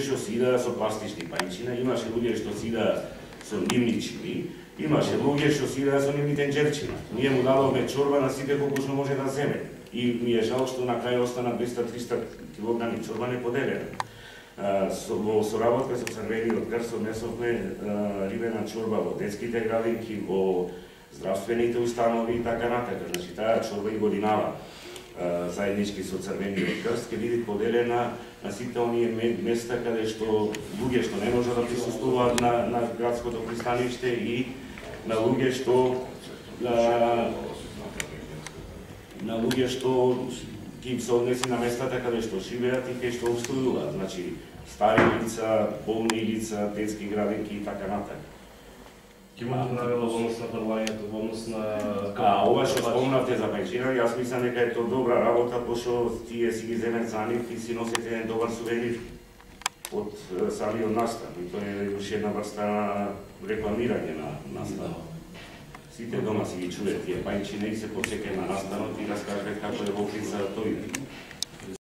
што си идаа со пластични пајчина, имаше луѓе што си идаа со нивни чили, имаше луѓе што си идаа со нивни тенџерчина. Ние му дадовме чорба на сите колку што може да земе. И ми е жал што на крај остана 200-300 килограми чорба неподелена. Со, во соработка со Црвениот крст однесовме рибена чорба во детските градинки, во здравствените установи и така натака. Значи таа чорба и годинава заеднички со Црвениот крст ќе биде поделена на сите оние места каде што луѓе што не можат да присуствуваат на, на градското пристаниште и на луѓе што на, на луѓе што ќе им се однеси на местата каде што живеат и каде што обстојуваат, значи стари лица, болни лица, детски градинки и така натака. Ќе имате навела во однос на предлагањето, во однос на... А, ова што спомнавте за пенсионери, јас мислам дека е тоа добра работа, пошто тие си ги земен за нив и си носите еден добар сувенир од самиот настан. И тоа е уште една врста на рекламирање на настанот. Сите дома си ги чуе тие пајчине и се посеќај на настанот и да раскажат како е во Охрица тој.